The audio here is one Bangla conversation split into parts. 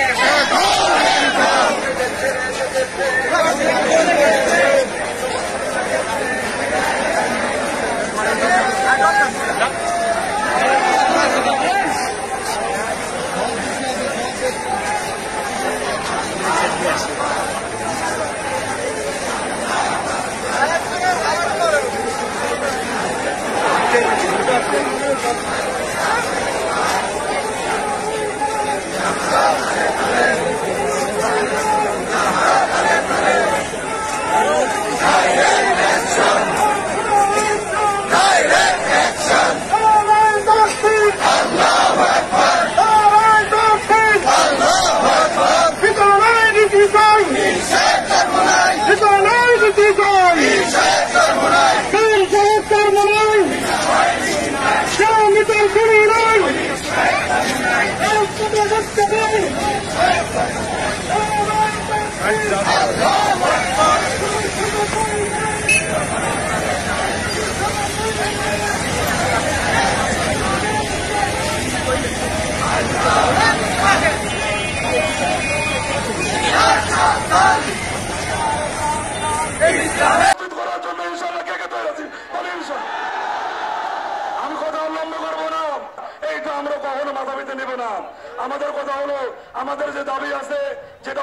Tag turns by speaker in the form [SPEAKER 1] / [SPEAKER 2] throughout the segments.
[SPEAKER 1] Yeah.
[SPEAKER 2] আমি কথা উল্লম্ব করব না। এইটা আমরা কখনো মাথা পেতে নেব না। আমাদের কথা হলো, আমাদের যে দাবি আছে, যেটা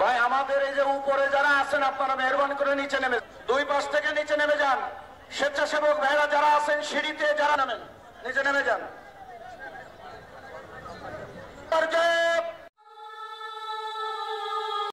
[SPEAKER 1] ভাই, আমাদের এই যে উপরে যারা আছেন, আপনারা মেহরবানি করে নিচে নেমে দুই পাশ থেকে নিচে নেমে যান। স্বেচ্ছাসেবক ভাইরা যারা আছেন, সিঁড়িতে যারা নামেন, নিচে নেমে যান।